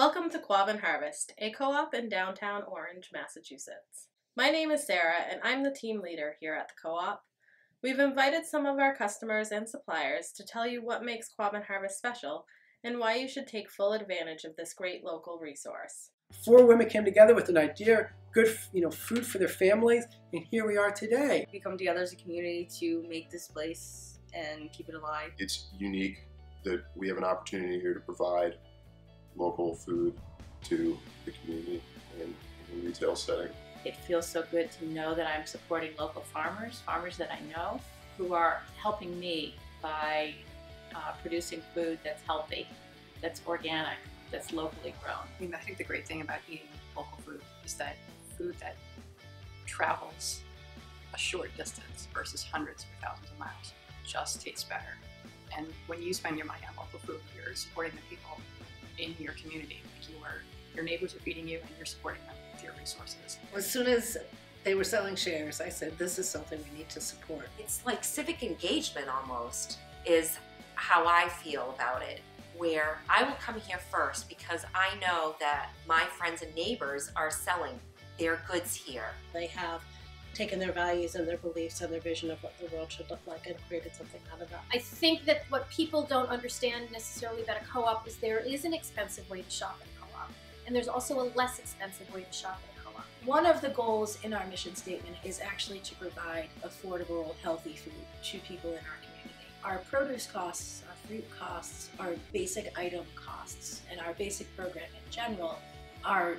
Welcome to Quabbin Harvest, a co-op in downtown Orange, Massachusetts. My name is Sarah and I'm the team leader here at the co-op. We've invited some of our customers and suppliers to tell you what makes Quabbin Harvest special and why you should take full advantage of this great local resource. Four women came together with an idea, good you know, food for their families, and here we are today. We come together as a community to make this place and keep it alive. It's unique that we have an opportunity here to provide local food to the community in, in a retail setting. It feels so good to know that I'm supporting local farmers, farmers that I know, who are helping me by uh, producing food that's healthy, that's organic, that's locally grown. I mean, I think the great thing about eating local food is that food that travels a short distance versus hundreds or thousands of miles just tastes better. And when you spend your money on local food, you're supporting the people in your community. Like you are, your neighbors are feeding you and you're supporting them with your resources. As soon as they were selling shares, I said, this is something we need to support. It's like civic engagement almost is how I feel about it, where I will come here first because I know that my friends and neighbors are selling their goods here. They have taken their values and their beliefs and their vision of what the world should look like and created something out of that. I think that what people don't understand necessarily about a co-op is there is an expensive way to shop at a co-op, and there's also a less expensive way to shop at a co-op. One of the goals in our mission statement is actually to provide affordable, healthy food to people in our community. Our produce costs, our fruit costs, our basic item costs, and our basic program in general are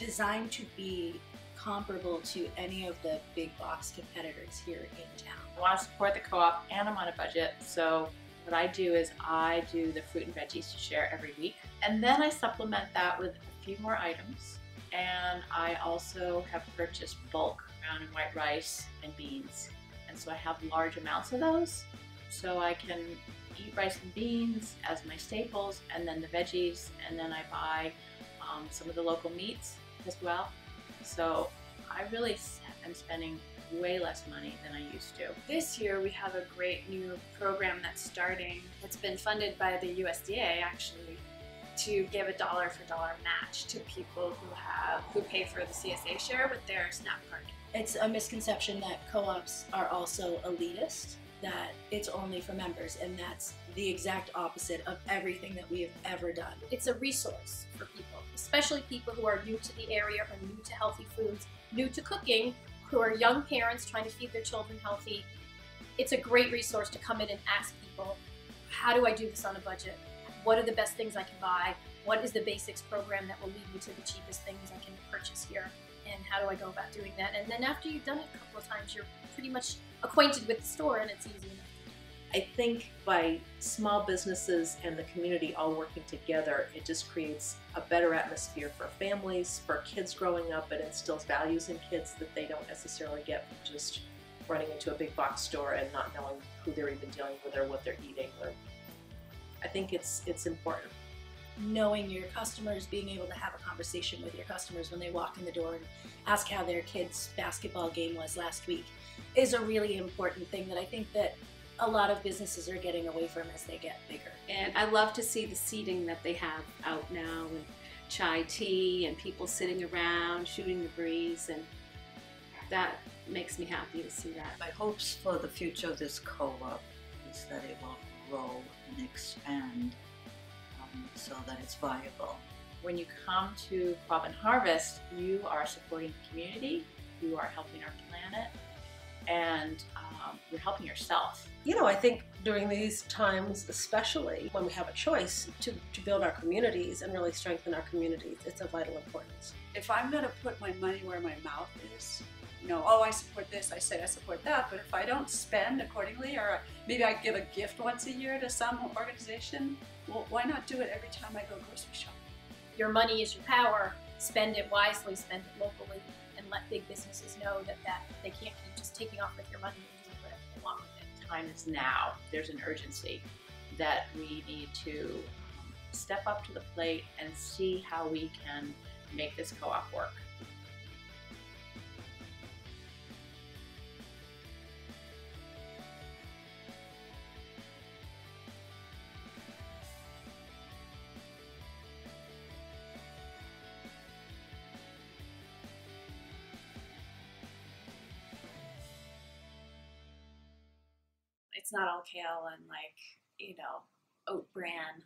designed to be comparable to any of the big box competitors here in town. I want to support the co-op and I'm on a budget, so what I do is I do the fruit and veggies to share every week, and then I supplement that with a few more items, and I also have purchased bulk brown and white rice and beans, and so I have large amounts of those, so I can eat rice and beans as my staples, and then the veggies, and then I buy um, some of the local meats as well. So I really am spending way less money than I used to. This year we have a great new program that's starting. It's been funded by the USDA actually to give a dollar for dollar match to people who have who pay for the CSA share with their SNAP card. It's a misconception that co-ops are also elitist, that it's only for members, and that's the exact opposite of everything that we have ever done. It's a resource for people, especially people who are new to the area or new to healthy foods, new to cooking, who are young parents trying to feed their children healthy. It's a great resource to come in and ask people, how do I do this on a budget? What are the best things I can buy? What is the basics program that will lead me to the cheapest things I can purchase here? And how do I go about doing that? And then after you've done it a couple of times, you're pretty much acquainted with the store and it's easy enough. I think by small businesses and the community all working together, it just creates a better atmosphere for families, for kids growing up. It instills values in kids that they don't necessarily get from just running into a big box store and not knowing who they're even dealing with or what they're eating. Or I think it's it's important. Knowing your customers, being able to have a conversation with your customers when they walk in the door and ask how their kids' basketball game was last week is a really important thing that I think that a lot of businesses are getting away from as they get bigger. And I love to see the seating that they have out now and chai tea and people sitting around shooting the breeze and that makes me happy to see that. My hopes for the future of this co-op is that it will grow and expand so that it's viable. When you come to Quabbin Harvest, you are supporting the community, you are helping our planet, and um, you're helping yourself. You know, I think during these times, especially when we have a choice to, to build our communities and really strengthen our communities, it's of vital importance. If I'm going to put my money where my mouth is, you know, oh, I support this, I say I support that, but if I don't spend accordingly, or maybe I give a gift once a year to some organization, well, why not do it every time I go grocery shopping? Your money is your power. Spend it wisely, spend it locally, and let big businesses know that, that they can't keep just taking off with your money and doing whatever they want with it. Time is now. There's an urgency that we need to um, step up to the plate and see how we can make this co-op work. It's not all kale and like you know oat bran.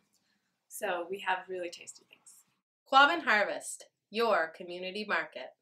So we have really tasty things. Quabbin Harvest, your community market.